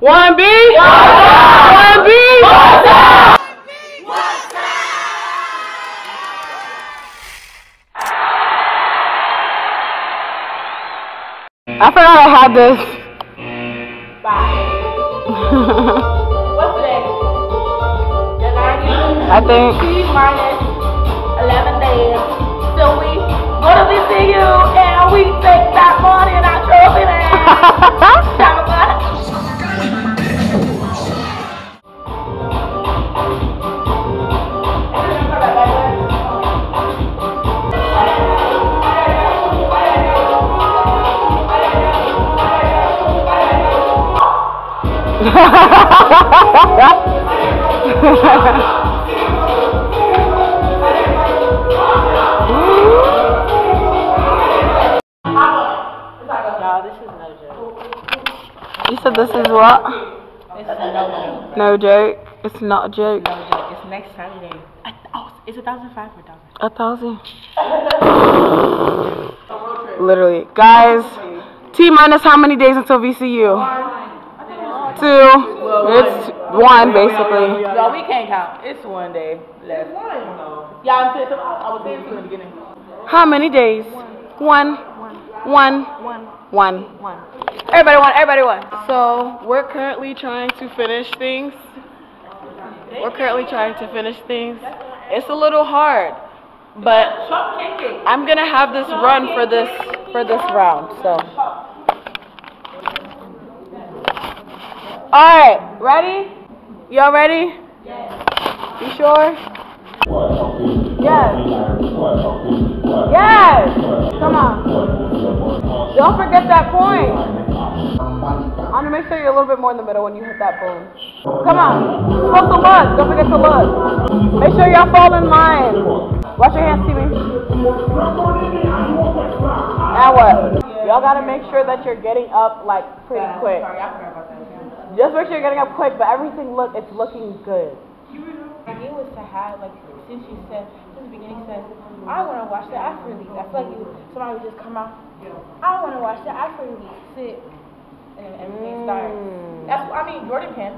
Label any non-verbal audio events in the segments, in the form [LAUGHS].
One B. One B. I forgot I had this. What's today? The 90th? I think. T minus 11 days till we go to VCU and we take that money and our trophy man. Have You said this is what? No joke. No joke. It's not a joke. No joke. It's next Saturday. I, oh, it's a thousand five or thousand. A thousand. Literally. Guys, T minus how many days until VCU? Two. It's one, basically. No, we can't count. It's one day left. Yeah, I'm saying, I was saying to in the beginning. How many days? One. One. One. One. Everybody one. Everybody one. So we're currently trying to finish things. We're currently trying to finish things. It's a little hard, but I'm gonna have this run for this for this round. So. All right. Ready? Y'all ready? Yes. You sure? Yes. Yes. Come on. Don't forget that point. I'm gonna make sure you're a little bit more in the middle when you hit that boom. Come on. You're supposed to look. Don't forget to look. Make sure y'all fall in line. Wash your hands, TV. Now what? Y'all gotta make sure that you're getting up like pretty quick. Just make sure you're getting up quick, but everything look it's looking good. The idea was to have like since you said since the beginning said I want to watch the AfroElites. I feel like you somebody would just come out. I want to watch the AfroElites. Sit and everything starts. That's I mean Jordan can.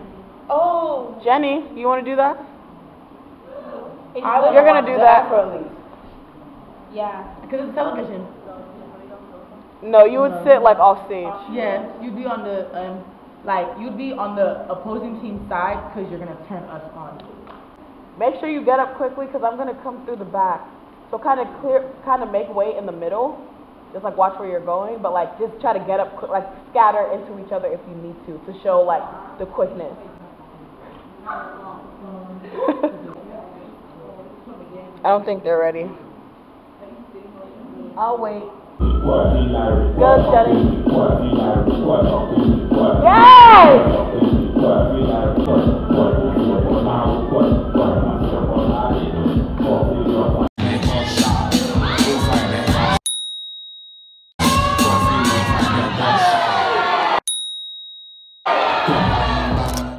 Oh, Jenny, you wanna do that? I. You're gonna do that. Yeah. Because it's television. No, you would sit like off stage. Yeah, you'd be on the, um, like, you'd be on the opposing team side because you're going to turn us on. Make sure you get up quickly because I'm gonna come through the back. So kind of clear, kind of make way in the middle. Just like watch where you're going, but like just try to get up, quick, like scatter into each other if you need to, to show like the quickness. [LAUGHS] I don't think they're ready. I'll wait.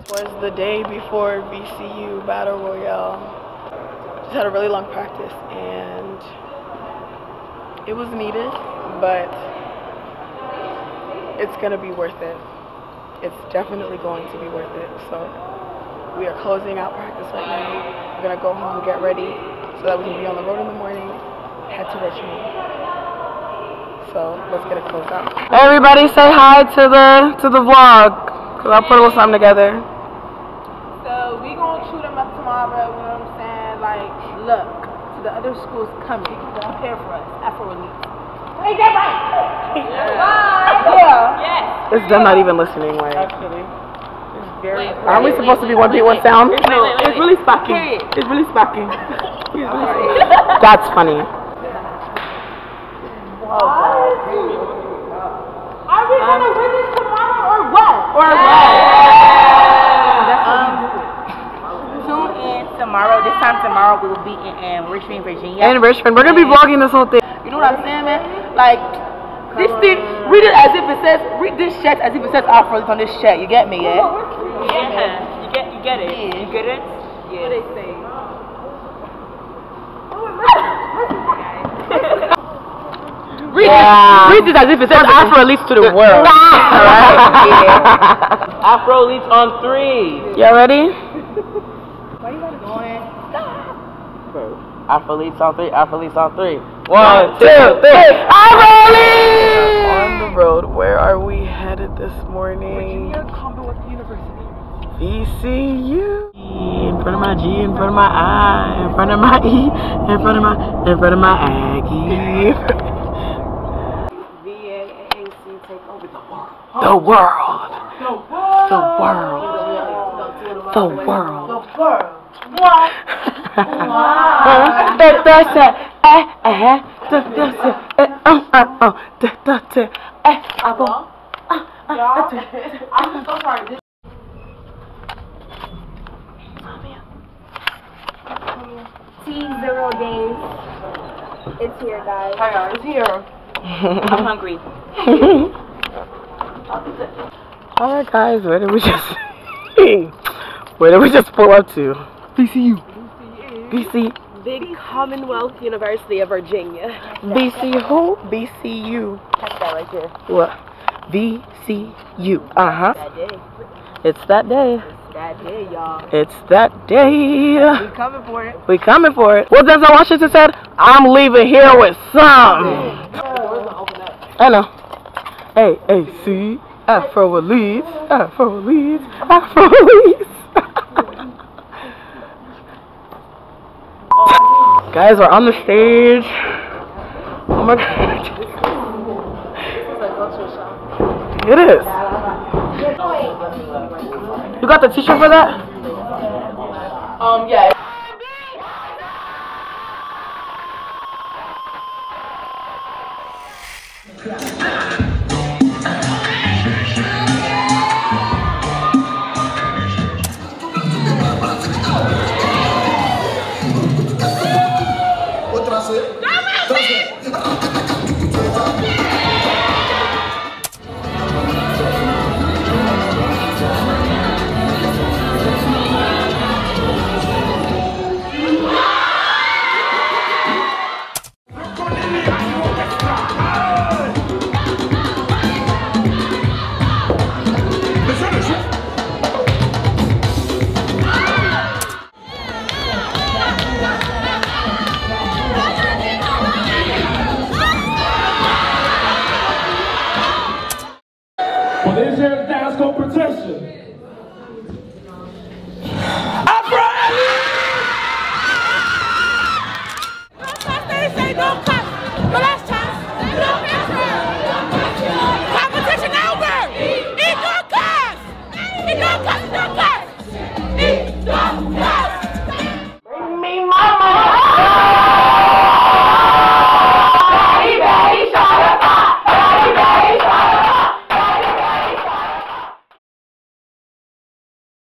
Was the day before VCU Battle Royale. Just had a really long practice and it was needed, but it's gonna be worth it. It's definitely going to be worth it. So we are closing out practice right now. We're gonna go home, get ready, so that we can be on the road in the morning, head to Richmond. So let's get a close out. Everybody say hi to the to the vlog. Cause I'll put a little something together. So we gonna chew them up tomorrow. You know what I'm saying? Like, look to the other schools coming. Prepare for us. AfroElites. Ain't that right? Yeah. Yeah. It's them not even listening. Like, Actually. aren't we supposed to be one beat, one sound? No, it's really sparking. [LAUGHS] It's really sparking. That's funny. Are we gonna win this tomorrow or what? Or what? Tune in tomorrow. This time tomorrow we will be in um, Richmond, Virginia. In Richmond, we're gonna be vlogging this whole thing. You know what I'm saying, man? Like, this thing, read it as if it says, read this shirt as if it says Afro on this shirt. You get me, yeah? Yeah. You get, you get it. You get it? Yeah. What they say? [LAUGHS] read Yeah. this. Read this as if it says AfroElites to the world. [LAUGHS] Alright? Yeah. [LAUGHS] AfroElites on three. Y'all ready? AfroElites on three. AfroElites on three. One, two, three. Afro On the road. Where are we headed this morning? VCU. In front of my G, in front of my I, in front of my E, in front of my, in front of my Aggie. [LAUGHS] VAAC take over The world. The world. The world. The world. The eh eh, da da da, eh oh, da da da, eh abo, ah ah ah. I'm so sorry. T zero days. It's here, guys. It's here. [LAUGHS] I'm hungry. All right, guys, where did we just [LAUGHS] where did we just pull up to? VCU. BC. Big Commonwealth University of Virginia. BC who? BCU. Catch that right there. What? VCU. Uh huh. That day. It's that day. That day, y'all. It's that day. We coming for it. We coming for it. What Denzel Washington said? I'm leaving here with some. I know. A A C AfroElites. Afro leads. AfroElites. Guys, we're on the stage. Oh my god. It is. You got the t-shirt for that? Um, yeah.